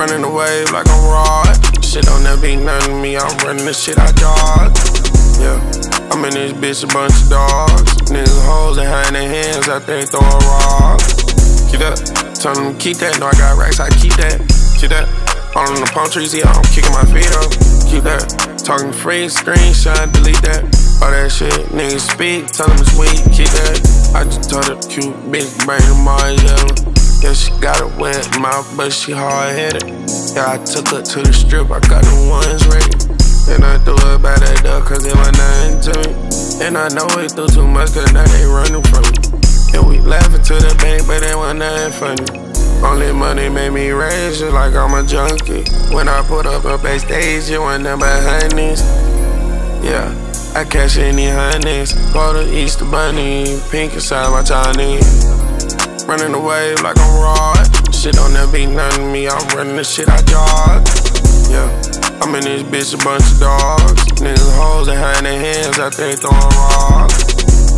Running the wave like I'm Rod. Shit don't never be nothing to me. I'm running the shit I dodge. Yeah, I'm in this bitch a bunch of dogs. Niggas hoes and hiding their hands out there throwing rocks. Keep that. Tell them keep that. No, I got racks. I keep that. Keep that. All on the palm trees, yeah, I'm kicking my feet up. Keep that. Talking free, screenshot, delete that. All that shit, niggas speak, tell them it's weak, keep that. I just told her cute bitch, bring them all yellow. Yeah, she got a wet mouth, but she hard headed. Yeah, I took her to the strip, I got the ones ready. And I threw her by that door, cause it was nothing to me. And I know it threw too much, cause now they running from me. And we laughing to the bank, but it wasn't nothing funny. Only money made me rage, just like I'm a junkie. When I put up a backstage, it wasn't nothing but honeys. Yeah, I catch any honeys. Go to Easter Bunny, pink inside my Chinese. Running the wave like I'm Rod. Shit don't never be nothing to me, I'm running the shit I jog. Yeah, I'm in this bitch a bunch of dogs. Niggas hoes and hiding their hands out there throwing rocks.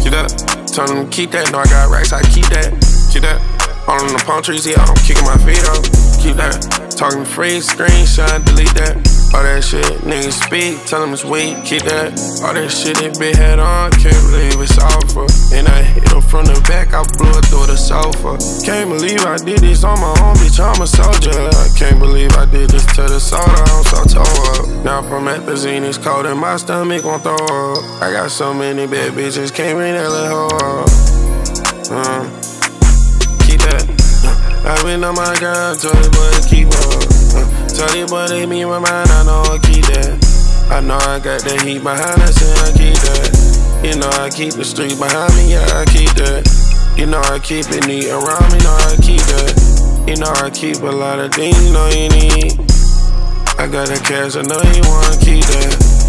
Keep that. Tell them keep that. No, I got racks, I keep that. Keep that. All on the palm trees, yeah, I'm kicking my feet up. Keep that. Talking free, screenshot, delete that. All that shit, niggas speak, tell them it's weak, keep that. All that shit that been head on, can't from the back, I blew it through the sofa. Can't believe I did this on my own, bitch, I'm a soldier. Can't believe I did this to the soda, I'm so tore up. Now promethazine is cold and my stomach won't throw up. I got so many bad bitches, can't bring that little hoe up. Uh. I been on my girl, told boy to keep up. Uh, told boy to me my mind, I know I keep that. I know I got that heat behind us and I keep that. You know I keep the street behind me, yeah I keep that. You know I keep it neat around me, know I keep that. You know I keep a lot of things, know you need. I got that cash, I know you wanna keep that.